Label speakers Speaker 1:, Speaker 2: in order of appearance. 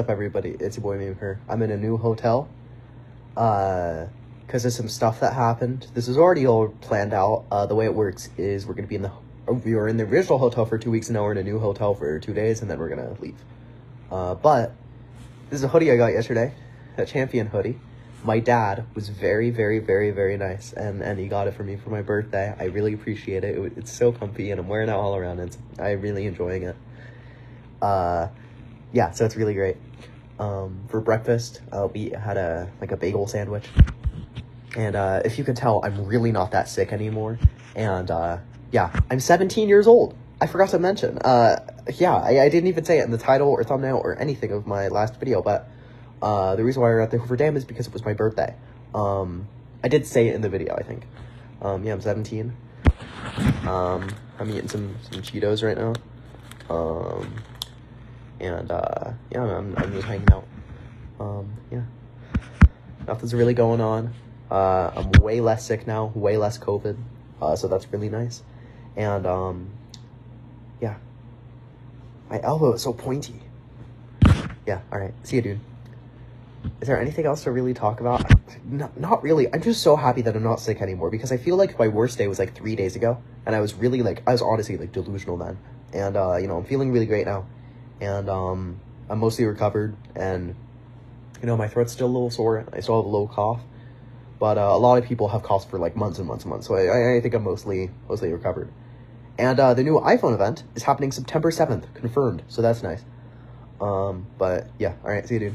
Speaker 1: up everybody. It's your boy Meme here i'm in a new hotel uh because of some stuff that happened. This is already all planned out. Uh the way it works is we're gonna be in the we were in the original hotel for two weeks and now we're in a new hotel for two days and then we're gonna leave. Uh but this is a hoodie i got yesterday a champion hoodie. My dad was very very very very nice and and he got it for me for my birthday. I really appreciate it, it it's so comfy and i'm wearing it all around and i'm really enjoying it. Uh yeah, so it's really great. Um, for breakfast, uh, we had a like a bagel sandwich, and uh, if you could tell, I'm really not that sick anymore. And uh, yeah, I'm 17 years old. I forgot to mention. Uh, yeah, I, I didn't even say it in the title or thumbnail or anything of my last video, but uh, the reason why we're at the Hoover Dam is because it was my birthday. Um, I did say it in the video, I think. Um, yeah, I'm 17. Um, I'm eating some some Cheetos right now. And uh, yeah, I'm, I'm just hanging out. Um, yeah, nothing's really going on. Uh, I'm way less sick now, way less COVID, uh, so that's really nice. And um, yeah, my elbow is so pointy. Yeah, all right, see you, dude. Is there anything else to really talk about? Not, not really. I'm just so happy that I'm not sick anymore because I feel like my worst day was like three days ago, and I was really like I was honestly like delusional then. And uh, you know, I'm feeling really great now and um, I'm mostly recovered. And you know, my throat's still a little sore. I still have a low cough, but uh, a lot of people have coughs for like months and months and months. So I, I think I'm mostly mostly recovered. And uh, the new iPhone event is happening September 7th, confirmed. So that's nice. Um, but yeah, all right, see you, dude.